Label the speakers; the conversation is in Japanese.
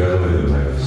Speaker 1: 寺の上でございます